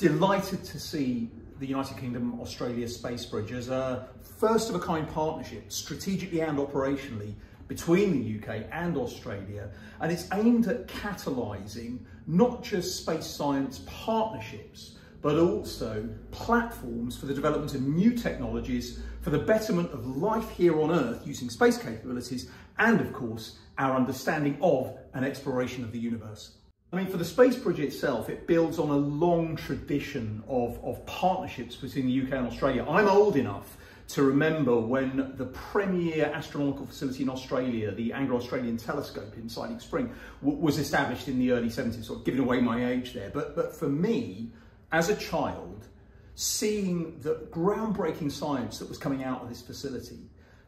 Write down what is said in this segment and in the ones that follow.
delighted to see the United Kingdom Australia Space Bridge as a first of a kind partnership, strategically and operationally, between the UK and Australia. And it's aimed at catalysing not just space science partnerships, but also platforms for the development of new technologies for the betterment of life here on Earth using space capabilities and, of course, our understanding of and exploration of the universe. I mean, for the Space Bridge itself, it builds on a long tradition of, of partnerships between the UK and Australia. I'm old enough to remember when the premier astronomical facility in Australia, the Anglo-Australian Telescope in Siding Spring, was established in the early 70s, sort of giving away my age there. But, but for me, as a child, seeing the groundbreaking science that was coming out of this facility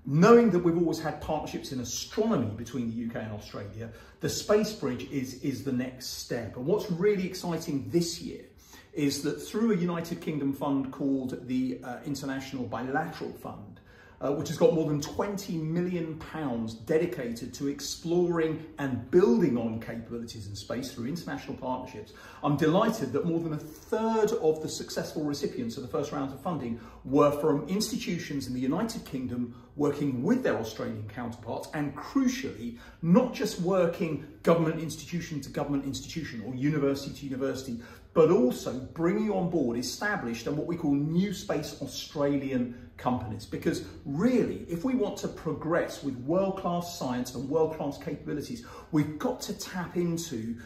Knowing that we've always had partnerships in astronomy between the UK and Australia, the Space Bridge is, is the next step. And what's really exciting this year is that through a United Kingdom fund called the uh, International Bilateral Fund, uh, which has got more than 20 million pounds dedicated to exploring and building on capabilities in space through international partnerships. I'm delighted that more than a third of the successful recipients of the first round of funding were from institutions in the United Kingdom working with their Australian counterparts and crucially, not just working government institution to government institution or university to university, but also bringing on board established and what we call new space Australian companies. Because really, if we want to progress with world-class science and world-class capabilities, we've got to tap into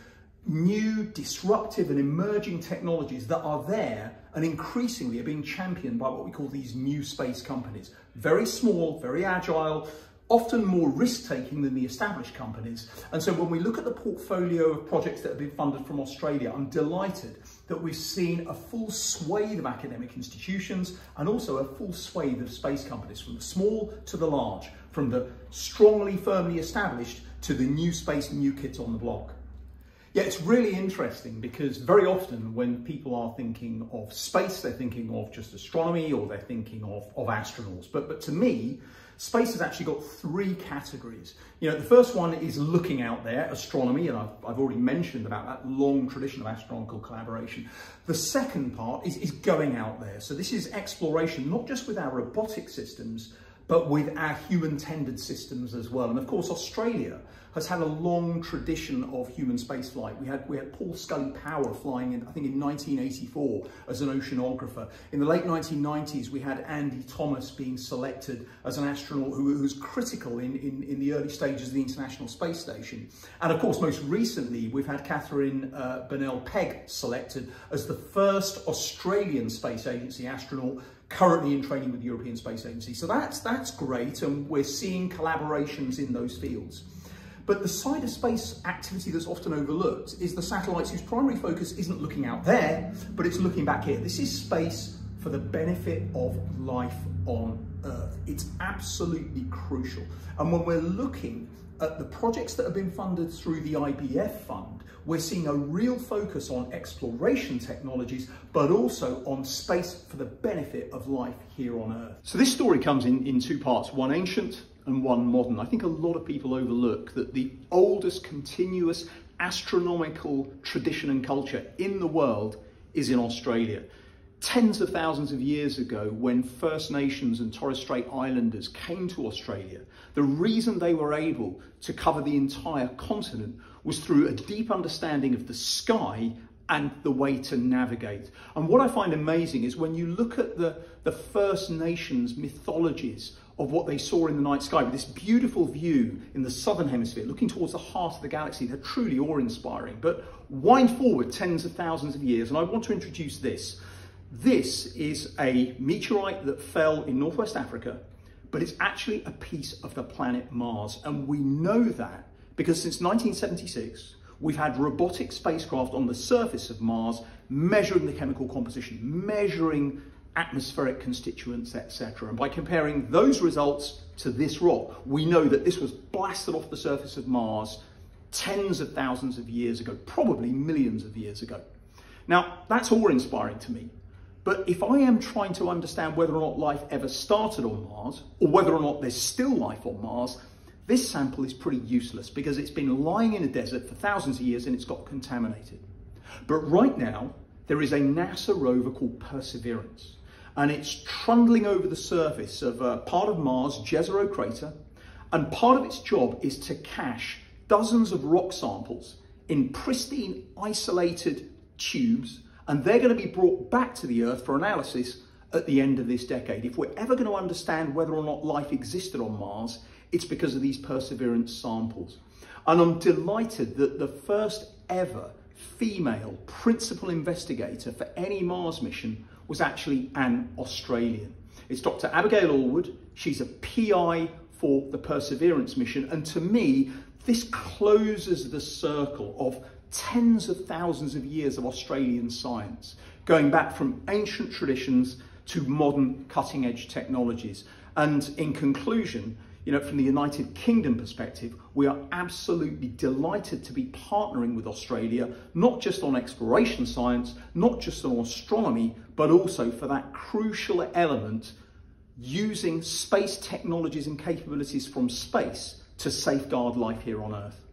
new, disruptive and emerging technologies that are there and increasingly are being championed by what we call these new space companies. Very small, very agile, often more risk-taking than the established companies. And so when we look at the portfolio of projects that have been funded from Australia, I'm delighted that we've seen a full swathe of academic institutions and also a full swathe of space companies, from the small to the large, from the strongly, firmly established to the new space, new kids on the block. Yeah, it's really interesting because very often when people are thinking of space, they're thinking of just astronomy or they're thinking of, of astronauts. But, but to me, space has actually got three categories. You know, the first one is looking out there, astronomy, and I've, I've already mentioned about that long tradition of astronomical collaboration. The second part is, is going out there. So this is exploration, not just with our robotic systems, but with our human-tended systems as well. And of course, Australia has had a long tradition of human spaceflight. We had, we had Paul Scully Power flying in, I think in 1984 as an oceanographer. In the late 1990s, we had Andy Thomas being selected as an astronaut who, who was critical in, in, in, the early stages of the International Space Station. And of course, most recently, we've had Katherine uh, Bennell Pegg selected as the first Australian Space Agency astronaut currently in training with the European Space Agency. So that's, that's great, and we're seeing collaborations in those fields. But the side of space activity that's often overlooked is the satellites whose primary focus isn't looking out there, but it's looking back here. This is space for the benefit of life on Earth. It's absolutely crucial. And when we're looking at the projects that have been funded through the IBF fund, we're seeing a real focus on exploration technologies, but also on space for the benefit of life here on Earth. So this story comes in, in two parts, one ancient and one modern. I think a lot of people overlook that the oldest continuous astronomical tradition and culture in the world is in Australia. Tens of thousands of years ago, when First Nations and Torres Strait Islanders came to Australia, the reason they were able to cover the entire continent was through a deep understanding of the sky and the way to navigate. And what I find amazing is when you look at the, the First Nations mythologies of what they saw in the night sky with this beautiful view in the southern hemisphere, looking towards the heart of the galaxy. They're truly awe-inspiring. But wind forward tens of thousands of years, and I want to introduce this. This is a meteorite that fell in Northwest Africa, but it's actually a piece of the planet Mars. And we know that because since 1976, we've had robotic spacecraft on the surface of Mars measuring the chemical composition, measuring atmospheric constituents, etc. And by comparing those results to this rock, we know that this was blasted off the surface of Mars tens of thousands of years ago, probably millions of years ago. Now, that's awe-inspiring to me. But if I am trying to understand whether or not life ever started on Mars, or whether or not there's still life on Mars, this sample is pretty useless because it's been lying in a desert for thousands of years and it's got contaminated. But right now, there is a NASA rover called Perseverance, and it's trundling over the surface of a part of Mars, Jezero crater, and part of its job is to cache dozens of rock samples in pristine, isolated tubes, and they're going to be brought back to the Earth for analysis at the end of this decade. If we're ever going to understand whether or not life existed on Mars, it's because of these Perseverance samples. And I'm delighted that the first ever female principal investigator for any Mars mission was actually an Australian. It's Dr. Abigail Allwood. She's a PI for the Perseverance mission. And to me, this closes the circle of tens of thousands of years of Australian science, going back from ancient traditions to modern cutting edge technologies. And in conclusion, you know, from the United Kingdom perspective, we are absolutely delighted to be partnering with Australia, not just on exploration science, not just on astronomy, but also for that crucial element using space technologies and capabilities from space to safeguard life here on Earth.